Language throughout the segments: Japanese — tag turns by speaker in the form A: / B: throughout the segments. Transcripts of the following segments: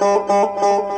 A: Música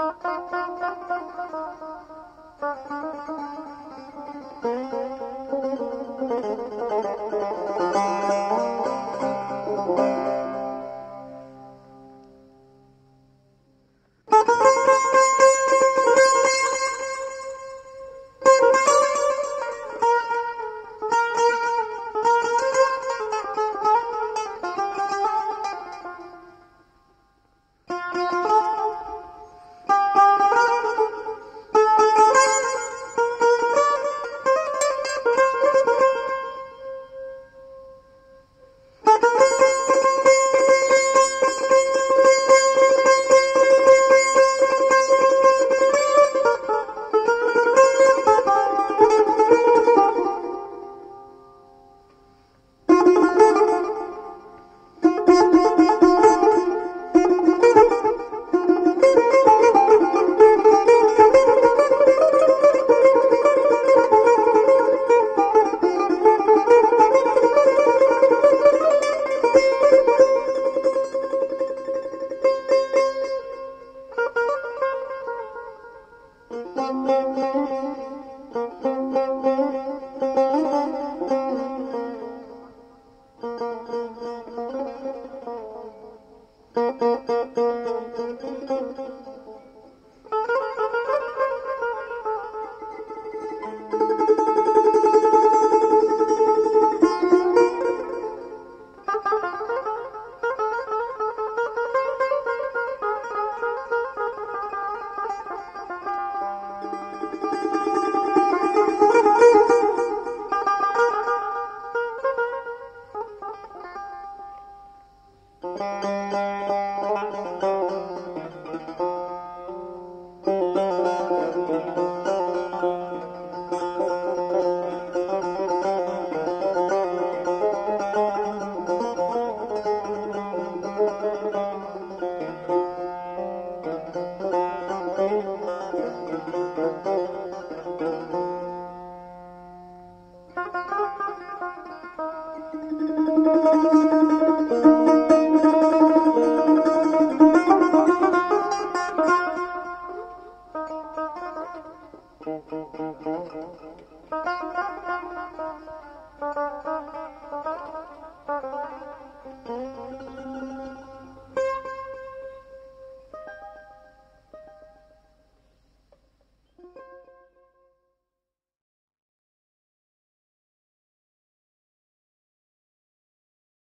A: Thank you.